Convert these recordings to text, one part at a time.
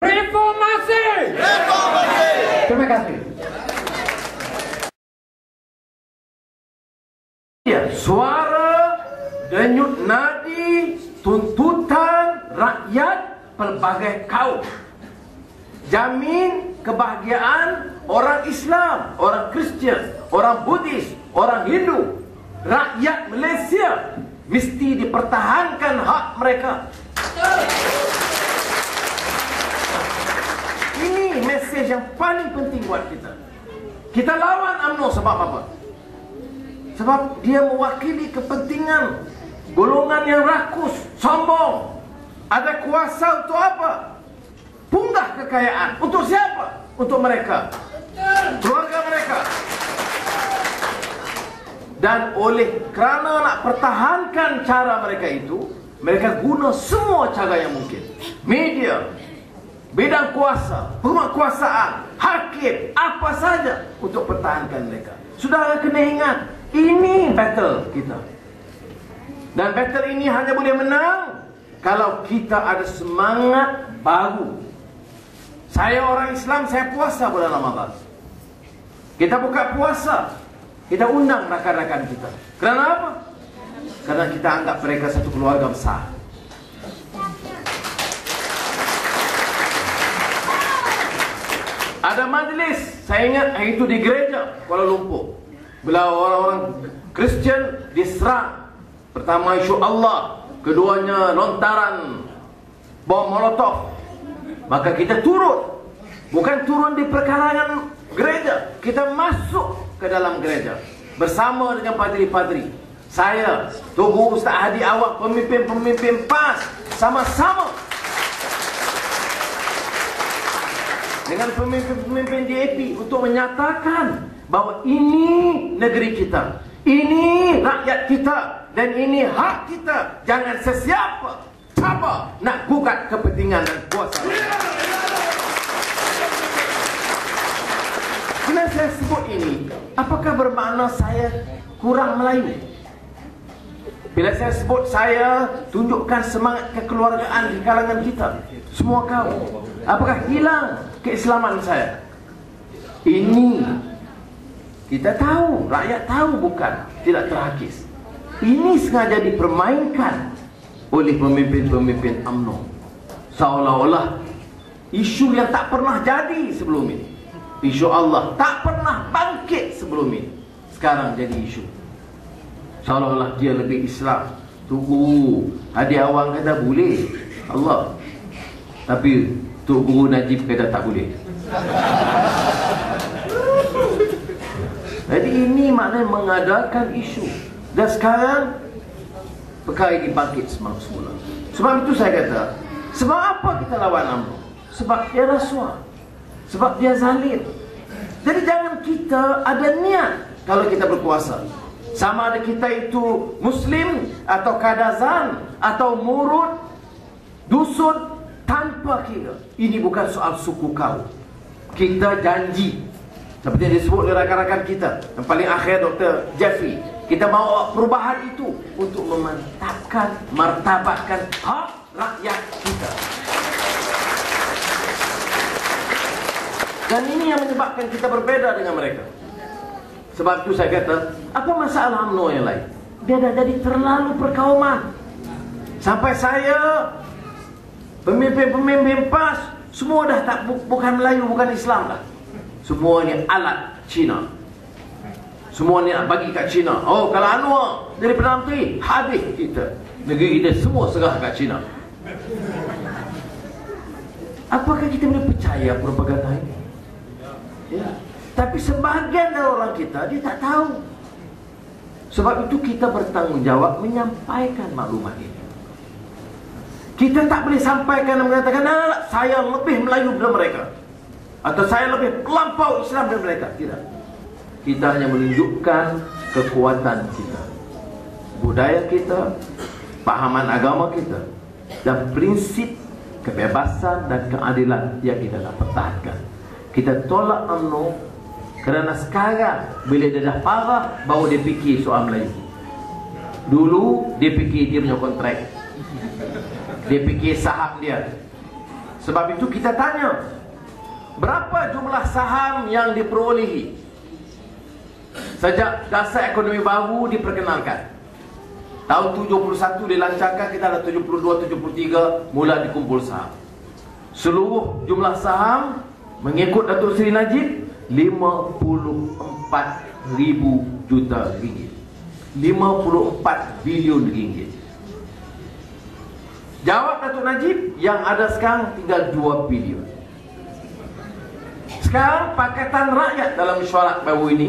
Reformasi! Reformasi! Terima kasih. Ya, suara denyut nadi tuntutan rakyat pelbagai kaum. Jamin kebahagiaan orang Islam, orang Kristian, orang Buddhis, orang Hindu, rakyat Malaysia mesti dipertahankan hak mereka. Ini mesej yang paling penting buat kita. Kita lawan UMNO sebab apa? Sebab dia mewakili kepentingan golongan yang rakus, sombong. Ada kuasa untuk apa? Punggah kekayaan. Untuk siapa? Untuk mereka. Keluarga mereka. Dan oleh kerana nak pertahankan cara mereka itu, mereka guna semua cara yang mungkin. Media, bidang kuasa, penguasaan, hakim, apa saja untuk pertahankan mereka. Saudara kena ingat, ini battle kita. Dan battle ini hanya boleh menang kalau kita ada semangat baru. Saya orang Islam, saya puasa bulan Ramadan. Kita buka puasa. Kita undang rakan-rakan kita. Kerana apa? Kerana kita anggap mereka satu keluarga besar. Ada majlis, saya ingat hari itu di gereja Kuala Lumpur. Bila orang-orang Kristian diserang. Pertama isu Allah, keduanya lontaran bom molotov. Maka kita turun. Bukan turun di perkarangan gereja, kita masuk ke dalam gereja bersama dengan padri-padri. Saya, Tugu Ustaz Hadi Awak, pemimpin-pemimpin PAS sama-sama dengan pemimpin-pemimpin DAP untuk menyatakan bahawa ini negeri kita. Ini rakyat kita dan ini hak kita. Jangan sesiapa siapa nak gugat kepentingan dan kuasa. Bila saya sebut ini, apakah bermakna saya kurang Melayu? Bila saya sebut saya tunjukkan semangat kekeluargaan di kalangan kita, semua kaum, apakah hilang keislaman saya? Ini kita tahu, rakyat tahu bukan, tidak terhakis. Ini sengaja dipermainkan oleh pemimpin-pemimpin UMNO. Seolah-olah isu yang tak pernah jadi sebelum ini. Isu Allah tak pernah bangkit sebelum ini. Sekarang jadi isu. Seolah-olah dia lebih Islam. Tunggu. Hadi awang kata boleh. Allah. Tapi Tok Guru Najib kata tak boleh. Jadi ini maknanya mengadakan isu. Dan sekarang perkara ini bangkit semula. Sebab itu saya kata, sebab apa kita lawan UMNO? Sebab dia rasuah. Sebab dia zalim. Jadi jangan kita ada niat kalau kita berkuasa. Sama ada kita itu Muslim atau kadazan atau murud, dusun tanpa kira. Ini bukan soal suku kau. Kita janji seperti yang disebut oleh rakan-rakan kita Yang paling akhir Dr. Jeffrey Kita bawa perubahan itu Untuk memantapkan, martabatkan hak rakyat kita Dan ini yang menyebabkan kita berbeza dengan mereka Sebab itu saya kata Apa masalah UMNO yang lain? Dia dah jadi terlalu perkauman Sampai saya Pemimpin-pemimpin PAS Semua dah tak bukan Melayu, bukan Islam dah. Semua ni alat Cina. Semua ni nak bagi kat Cina. Oh kalau Anwar jadi Perdana Menteri Habis kita. Negeri kita semua serah kat Cina. Apakah kita boleh percaya propaganda ini? Ya. Tapi sebahagian dari orang kita Dia tak tahu. Sebab itu kita bertanggungjawab Menyampaikan maklumat ini Kita tak boleh sampaikan dan mengatakan nah, Saya lebih Melayu daripada mereka. Atau saya lebih melampau Islam dari mereka. Tidak. Kita hanya menunjukkan kekuatan kita budaya kita pahaman agama kita dan prinsip kebebasan dan keadilan yang kita nak pertahankan. Kita tolak UMNO kerana sekarang bila dia dah parah baru dia fikir soal Melayu. Dulu dia fikir dia punya kontrak dia fikir saham dia Sebab itu kita tanya, berapa jumlah saham yang diperolehi sejak dasar ekonomi baru diperkenalkan? Tahun 71 dilancarkan, kita ada 72, 73 mula dikumpul saham. Seluruh jumlah saham mengikut Datuk Seri Najib 54 ribu juta ringgit 54 bilion ringgit Jawab Datuk Najib Yang ada sekarang tinggal 2 bilion. Sekarang Pakatan Rakyat dalam mesyuarat baru ini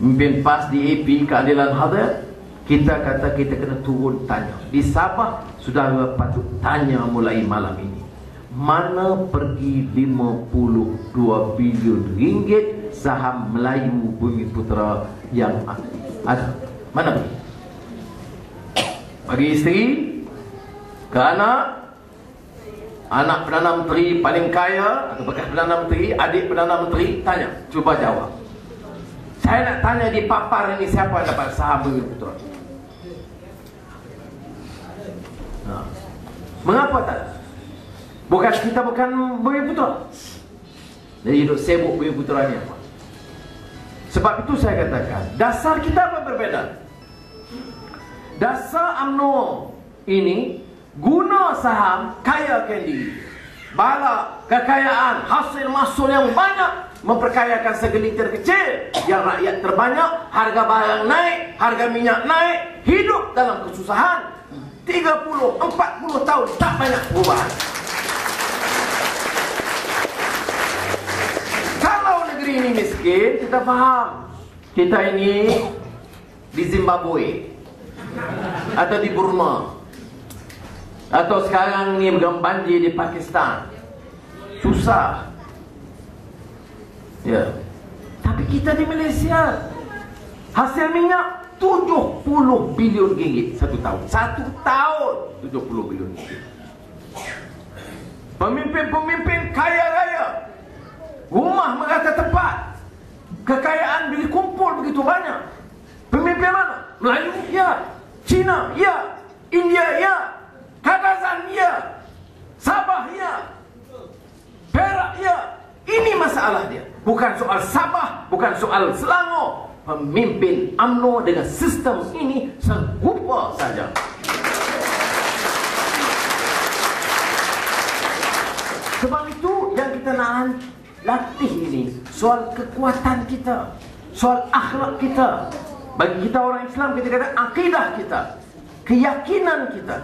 Memimpin PAS di Keadilan Hadir Kita kata kita kena turun tanya. Di Sabah sudah patut tanya mulai malam ini. Mana pergi 52 bilion ringgit saham Melayu Bumi Putra yang ada. Mana pergi? Bagi isteri ke anak Perdana Menteri paling kaya atau bekas Perdana Menteri adik Perdana Menteri tanya cuba jawab saya nak tanya di papar ini siapa yang dapat saham Putra ha. mengapa tak Bukan kita bukan bumi putra. Jadi hidup sibuk bumi putra ni apa? Sebab itu saya katakan, dasar kita apa berbeda? Dasar UMNO ini guna saham kaya diri. Bala kekayaan hasil masuk yang banyak memperkayakan segelintir kecil yang rakyat terbanyak, harga barang naik, harga minyak naik, hidup dalam kesusahan 30, 40 tahun tak banyak perubahan. negeri ini miskin, kita faham. Kita ini di Zimbabwe atau di Burma atau sekarang ni banjir di Pakistan. Susah. Ya. Tapi kita di Malaysia hasil minyak 70 bilion ringgit satu tahun. Satu tahun 70 bilion ringgit. Pemimpin-pemimpin kaya raya Rumah merata tempat Kekayaan bila kumpul begitu banyak Pemimpin mana? Melayu? Ya Cina? Ya India? Ya Kadazan? Ya Sabah? Ya Perak? Ya Ini masalah dia Bukan soal Sabah Bukan soal Selangor Pemimpin UMNO dengan sistem ini Serupa saja Sebab itu yang kita nak latih ini soal kekuatan kita soal akhlak kita bagi kita orang Islam kita kata akidah kita keyakinan kita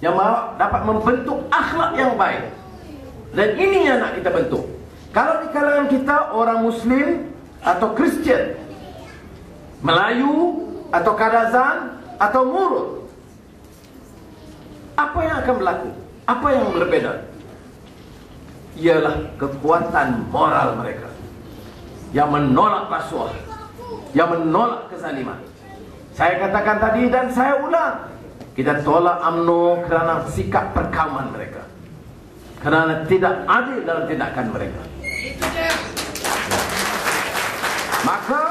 yang dapat membentuk akhlak yang baik. Dan ini yang nak kita bentuk. Kalau di kalangan kita orang muslim atau kristian Melayu atau Kadazan atau Murut apa yang akan berlaku? Apa yang berbeda ialah kekuatan moral mereka. Yang menolak rasuah. Yang menolak kezaliman. Saya katakan tadi dan saya ulang kita tolak UMNO kerana sikap perkaman mereka. Kerana tidak adil dalam tindakan mereka. Maka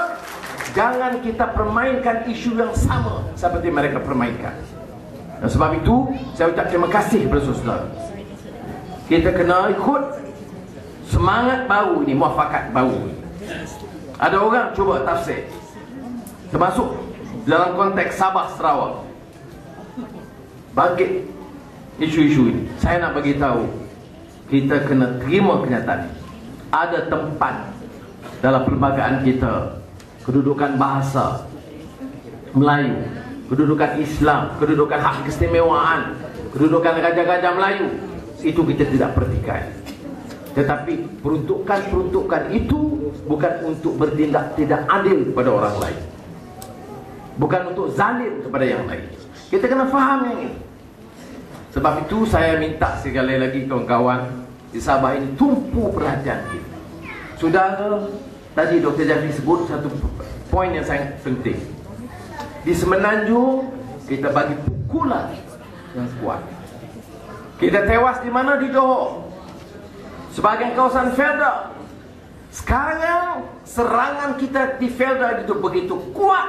jangan kita permainkan isu yang sama seperti mereka permainkan. Dan sebab itu saya ucap terima kasih kepada saudara kita kena ikut semangat baru ni muafakat baru ada orang cuba tafsir. Termasuk dalam konteks Sabah Sarawak bangkit isu-isu ini. Saya nak bagi tahu kita kena terima kenyataan ada tempat dalam perlembagaan kita kedudukan bahasa Melayu kedudukan Islam kedudukan hak keistimewaan kedudukan gajah-gajah Melayu itu kita tidak perhatikan tetapi peruntukan-peruntukan itu bukan untuk bertindak tidak adil kepada orang lain. Bukan untuk zalim kepada yang lain kita kena faham yang ini sebab itu saya minta sekali lagi kawan-kawan di Sabah ini tumpu perhatian kita sudah tadi Dr. Jafri sebut satu poin yang sangat penting di Semenanjung kita bagi pukulan yang kuat kita tewas di mana? Di Johor. Sebagai kawasan Felda. Sekarang serangan kita di Felda itu begitu kuat.